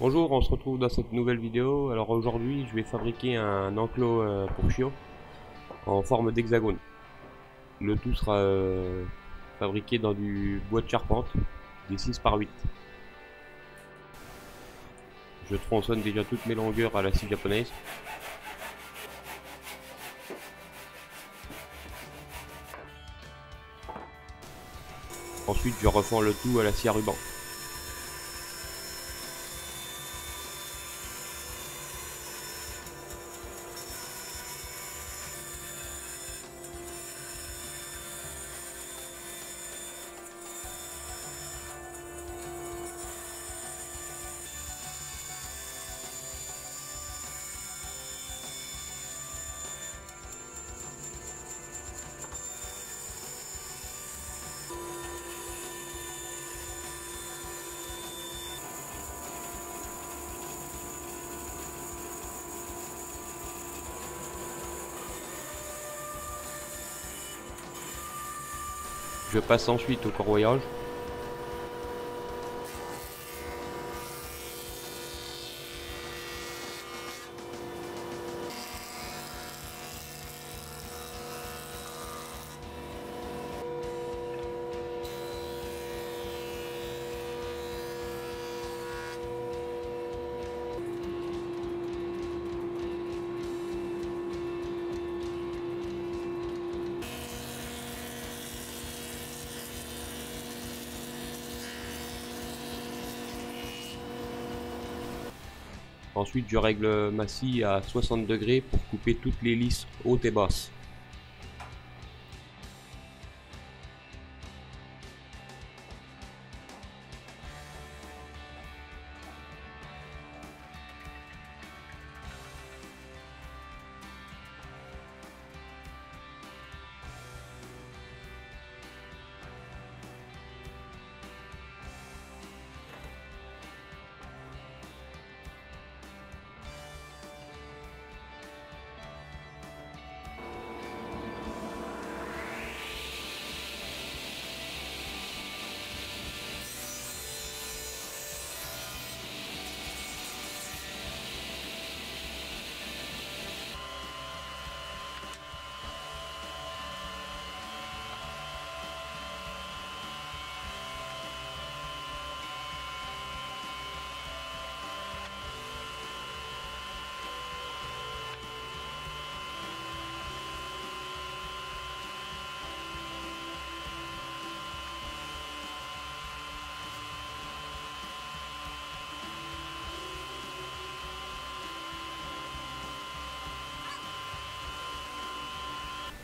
Bonjour, on se retrouve dans cette nouvelle vidéo. Alors aujourd'hui, je vais fabriquer un enclos euh, pour chiots en forme d'hexagone. Le tout sera euh, fabriqué dans du bois de charpente, des 6 par 8. Je tronçonne déjà toutes mes longueurs à la scie japonaise. Ensuite, je refends le tout à la scie à ruban. Je passe ensuite au corroyage. Ensuite, je règle ma scie à 60 degrés pour couper toutes les lisses hautes et basses.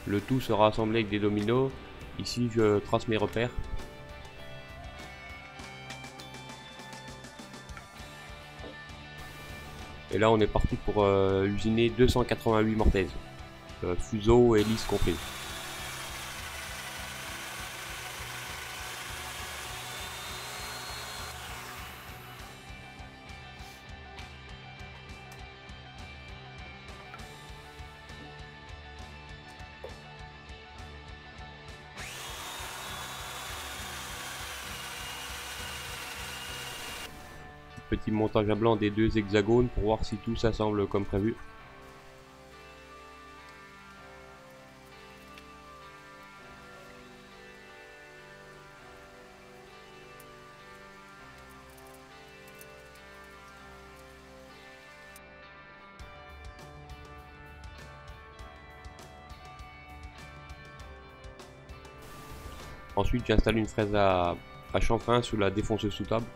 Le tout sera assemblé avec des dominos. Ici, je trace mes repères. Et là, on est parti pour euh, usiner 288 mortaises. Euh, fuseau et hélice compris. Petit montage à blanc des deux hexagones pour voir si tout s'assemble comme prévu. Ensuite, j'installe une fraise à, à chanfrein sous la défonceuse sous table.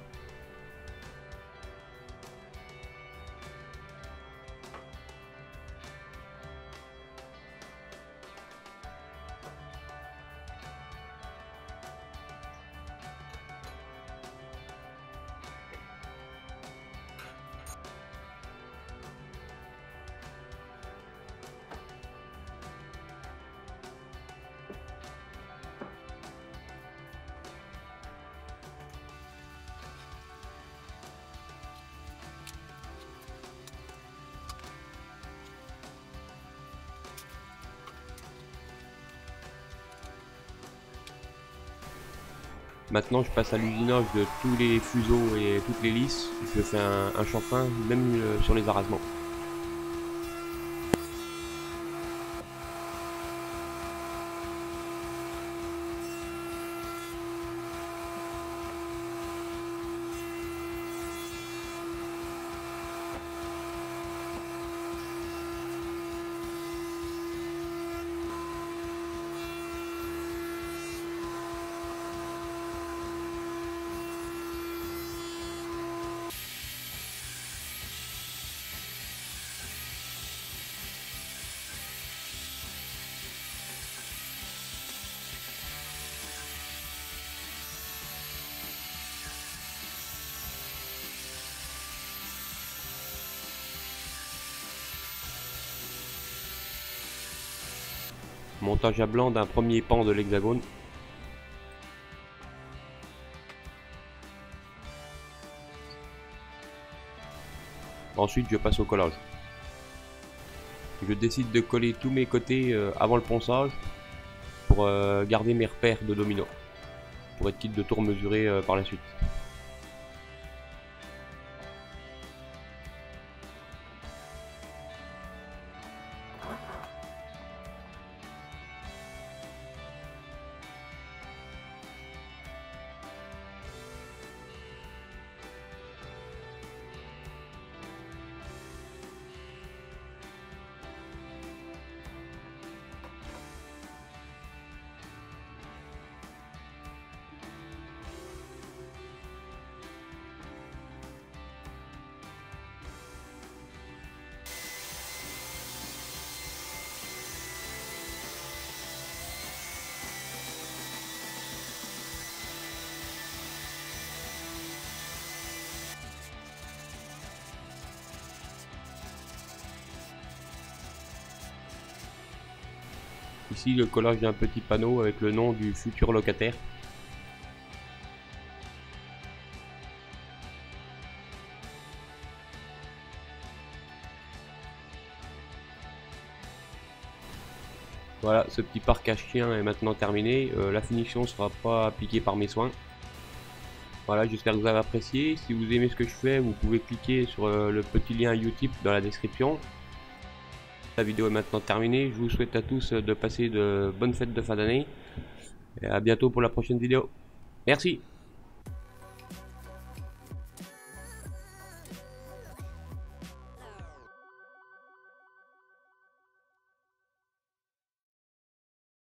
Maintenant, je passe à l'usinage de tous les fuseaux et toutes les lisses. Je fais un, un même euh, sur les arrasements. Montage à blanc d'un premier pan de l'hexagone. Ensuite, je passe au collage. Je décide de coller tous mes côtés euh, avant le ponçage pour euh, garder mes repères de domino. Pour être quitte de tout remesurer euh, par la suite. Ici, le collage d'un petit panneau avec le nom du futur locataire. Voilà, ce petit parc à chien est maintenant terminé. Euh, la finition ne sera pas appliquée par mes soins. Voilà, j'espère que vous avez apprécié. Si vous aimez ce que je fais, vous pouvez cliquer sur euh, le petit lien Utip dans la description. La vidéo est maintenant terminée. Je vous souhaite à tous de passer de bonnes fêtes de fin d'année. Et à bientôt pour la prochaine vidéo. Merci